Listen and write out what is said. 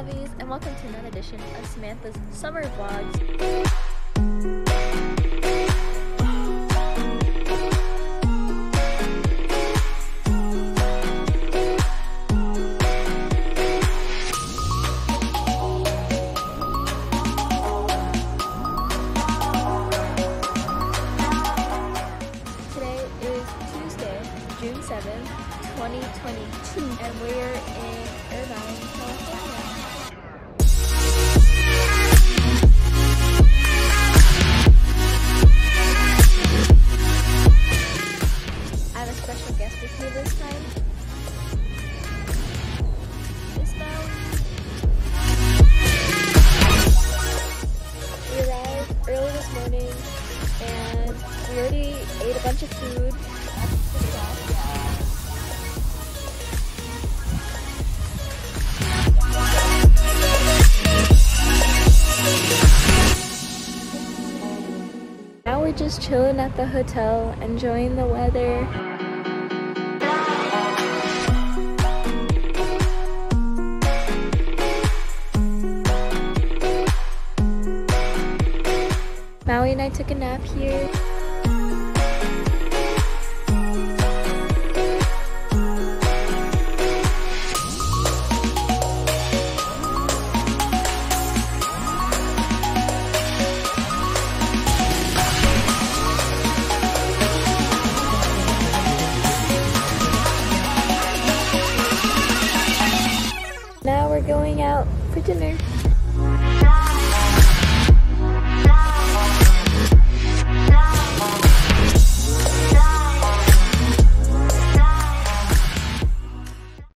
lovies, and welcome to another edition of Samantha's Summer Vlogs. Today is Tuesday, June 7th, 2022, and we're in Irvine, California. This morning and we already ate a bunch of food. Now we're just chilling at the hotel, enjoying the weather. Maui and I took a nap here. Now we're going out for dinner.